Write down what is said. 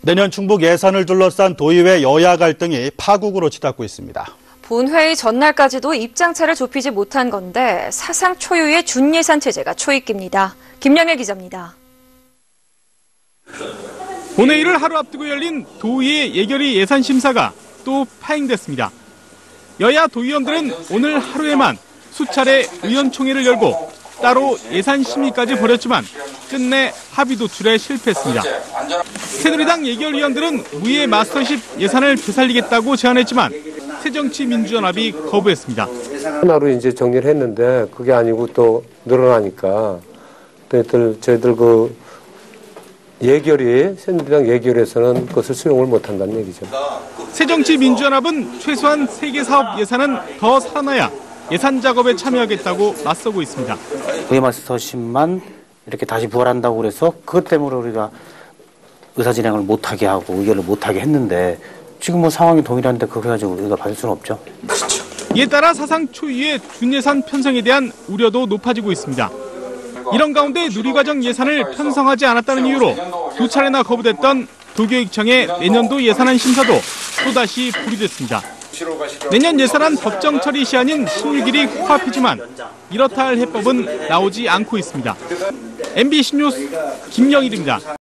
내년 충북 예산을 둘러싼 도의회 여야 갈등이 파국으로 치닫고 있습니다. 본회의 전날까지도 입장차를 좁히지 못한 건데 사상 초유의 준예산 체제가 초입깁니다. 김양일 기자입니다. 본회의를 하루 앞두고 열린 도의회 예결위 예산 심사가 또 파행됐습니다. 여야 도의원들은 오늘 하루에만 수차례 의원총회를 열고 따로 예산 심의까지 벌였지만 끝내 합의 도출에 실패했습니다. 새누리당 예결위원들은 무예 마스터십 예산을 되살리겠다고 제안했지만 새정치민주연합이 거부했습니다. 하나로 이제 정리를 했는데 그게 아니고 또 늘어나니까 저희들 저희들 그 예결위 새누리당 예결에서는 그것을 수용을 못한다는 얘기죠. 새정치민주연합은 최소한 세개 사업 예산은 더 살아나야 예산 작업에 참여하겠다고 맞서고 있습니다. 부의마스터십만 이렇게 다시 부활한다고 그래서 그것 때문에 우리가 의사 진행을 못하게 하고 의결을 못하게 했는데 지금 뭐 상황이 동일한데 그거 가지고 우리가 받을 수는 없죠. 이에 따라 사상 초유의 준예산 편성에 대한 우려도 높아지고 있습니다. 이런 가운데 누리과정 예산을 편성하지 않았다는 이유로 두 차례나 거부됐던 도교육청의 내년도 예산안 심사도 또다시 불이됐습니다. 내년 예산안 법정 처리 시한인 16일이 코앞이지만 이렇다 할 해법은 나오지 않고 있습니다. MBC 뉴스 김영일입니다.